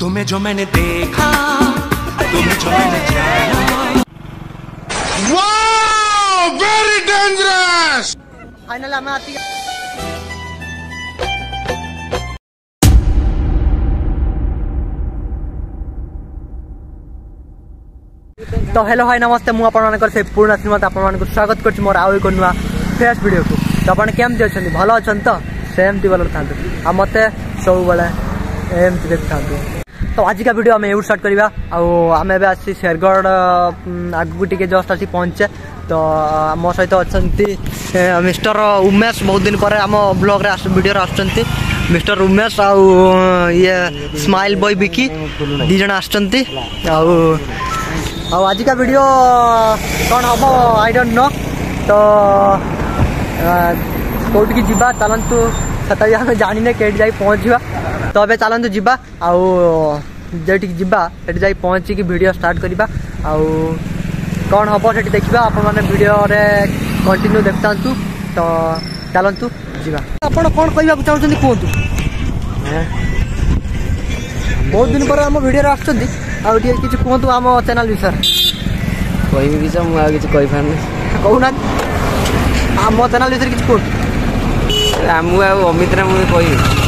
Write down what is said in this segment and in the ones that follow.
तुम्हें जो मैंने देखा, तुम्हें जो मैंने जाना। वेरी डेंजरस फाइनल हमें आती है। तो हेलो हाय नमस्ते। मुझे पूर्ण श्रीमत स्वागत कर नुआ आउ भिड को तो आप कमी अछनि भल अच्छा तो सेमति भलो थांतु सब बेले एमति ତ ଆଜିକା ଭିଡ଼ିଓ ଆମେ ଏଇଠୁ ଷ୍ଟାର୍ଟ କରିବା। ଆଉ ଆମେ ଏବେ ଆସିଛି ଶେରଗଡ଼ ଆଗକୁ ଟିକେ ଜଷ୍ଟ ଆସି ପହଞ୍ଚେ। ତ ମୋ ସହିତ ଅଛନ୍ତି ମିଷ୍ଟର ଉମେଶ ବହୁତ ଦିନ ପରେ ଆମ ବ୍ଲଗ୍ରେ ଭିଡ଼ିଓରେ ଆସୁଛନ୍ତି। ମିଷ୍ଟର ଉମେଶ ଆଉ ଇଏ ସ୍ମାଇଲ ବୟ ବିକି ଦୁଇ ଜଣ ଆସିଛନ୍ତି। ଆଉ ଆଉ ଆଜିକା ଭିଡ଼ିଓ କ'ଣ ହେବ ଆଇ ଡୋଣ୍ଟ ନୋ ତ କେଉଁଠିକି ଯିବା ଚାଲନ୍ତୁ। ସେଟା ବି ଆମେ ଜାଣିନେ କେଉଁଠି ଯାଇ ପହଞ୍ଚିବା। ତ ଏବେ ଚାଲନ୍ତୁ ଯିବା। ଆଉ ଯେଉଁଠିକି ଯିବା ସେଠି ଯାଇ ପହଞ୍ଚିକି ଭିଡ଼ିଓ ଷ୍ଟାର୍ଟ କରିବା। ଆଉ କ'ଣ ହେବ ସେଠି ଦେଖିବା। ଆପଣମାନେ ଭିଡ଼ିଓରେ କଣ୍ଟିନ୍ୟୁ ଦେଖିଥାନ୍ତୁ। ତ ଚାଲନ୍ତୁ ଯିବା। ଆପଣ କ'ଣ କହିବାକୁ ଚାହୁଁଛନ୍ତି କୁହନ୍ତୁ? ବହୁତ ଦିନ ପରେ ଆମ ଭିଡ଼ିଓରେ ଆସୁଛନ୍ତି। ଆଉ ଟିକେ କିଛି କୁହନ୍ତୁ ଆମ ଚ୍ୟାନେଲ୍ ବିଷୟରେ। କହିବି କିଛି ମୁଁ ଆଉ କିଛି କହିପାରୁନି। କହୁନାହାନ୍ତି। ଆମ ଚ୍ୟାନେଲ୍ ବିଷୟରେ କିଛି କୁହନ୍ତୁ। ମୁଁ ଆଉ ଅମିତ୍ରା ମୁଁ କହିବି।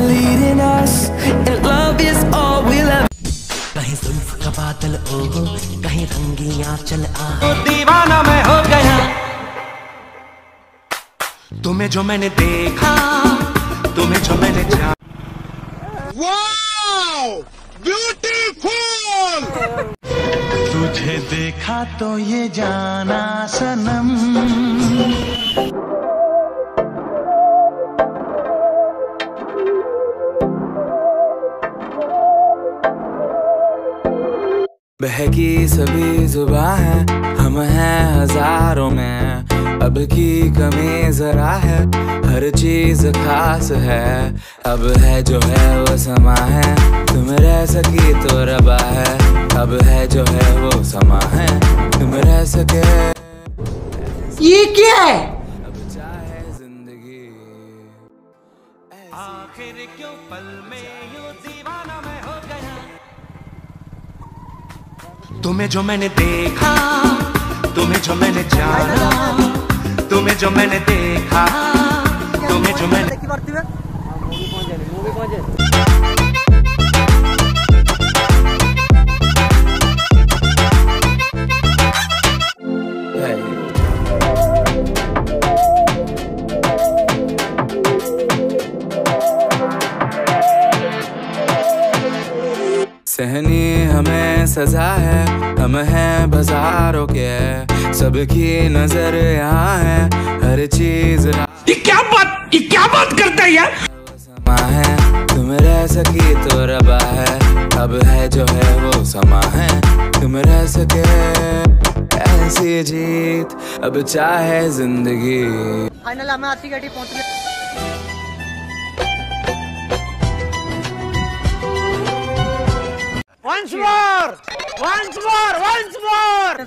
बादल ओहो कहीं रंगियाँ चल आ दीवाना मैं हो गया तुम्हें जो मैंने देखा तुम्हें जो मैंने जाना Wow! Beautiful! तुझे देखा तो ये जाना सनम बहकी सभी जुबा है हम हैं हज़ारों में। अब की कमी जरा है हर चीज़ खास है। अब है जो है वो समा है तुम रह सकी तो रबा है। अब है जो है वो समा है तुम रह सके। ये क्या है? अब चाहे ज़िंदगी। आखिर क्यों पल में यूँ तुम्हें जो मैंने देखा तुम्हें जो मैंने जाना तुम्हें जो मैंने देखा तुम्हें जो मैंने सहनी हमें सजा है हम हैं बाजारों के। सबकी नज़र यहाँ है हर चीज़ ये क्या बात ये क्या बात करता है समा है तुम रह सके तो रबा है। अब है जो है वो समा है तुम रह सके। ऐसी जीत अब चाहे ज़िंदगी। फाइनल हमें आती गाड़ी पहुँच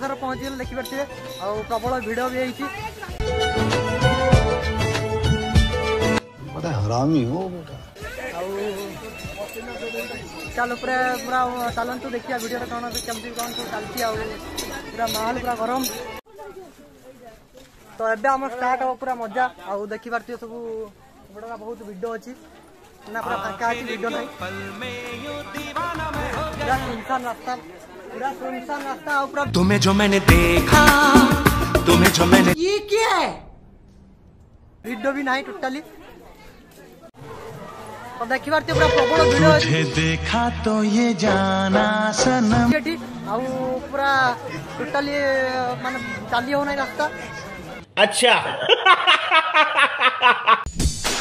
ଥର ପହଞ୍ଚିଗଲେ ଦେଖିପାରିଥିବେ ଆଉ ପ୍ରବଳ ଭିଡ଼ ବି ହେଇଛି ଆଉ ଚାଲ ପୁରା ପୁରା ଚାଲନ୍ତୁ ଦେଖିବା ଭିଡ଼ିଓରେ କ'ଣ କେମିତି କ'ଣ ସବୁ ଚାଲିଛି ଆଉ। ପୁରା ମାହୋଲ ପୁରା ଗରମ। ତ ଏବେ ଆମର ଷ୍ଟାର୍ଟ ହେବ ପୁରା ମଜା। ଆଉ ଦେଖିପାରୁଥିବେ ସବୁ ଏଗୁଡ଼ାକ ବହୁତ ଭିଡ଼ିଓ ଅଛି। ନା ପୁରା ଫାଙ୍କା ଅଛି ଭିଡ଼ିଓ ନାହିଁ। ପୁରା ସୁନସାନ ରାସ୍ତା। तुम्हें जो मैंने देखा तुम्हें जो मैंने ये क्या है? वीडियो भी नहीं टोटली तुझे देखा तो ये जाना सनम। पूरा टोटली चाली हो नहीं रास्ता। अच्छा।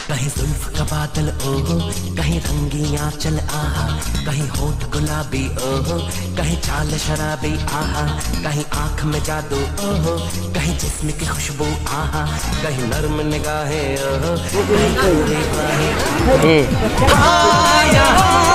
कहीं जुल्फ का बादल ओहो कहीं रंगिया चल आहा कहीं होठ गुलाबी ओहो कहीं चाल शराबी आहा कहीं आँख में जादू ओहो कहीं जिस्म की खुशबू आहा कहीं नर्म निगाहें ओहो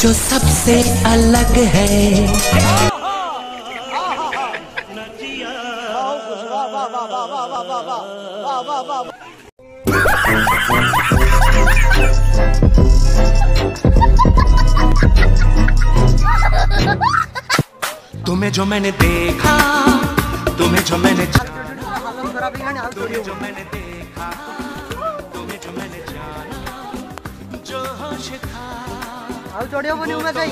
जो सबसे अलग है। तुम्हें जो मैंने देखा, तुम्हें जो मैंने जा- मैंने देखा, तुम्हें जो मैंने जाना, जो होश ଆଉ ଚଢି ହବନି ଉମା ଯାଇ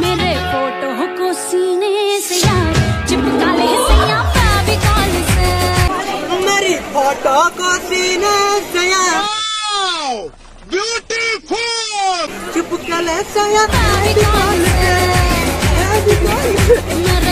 मेरे फोटो को सीने से यार चिपका ले सैया फेविकॉल से मेरी फोटो को सीने से ब्यूटीफुल चिपका ले सया फेविकॉल से मेरे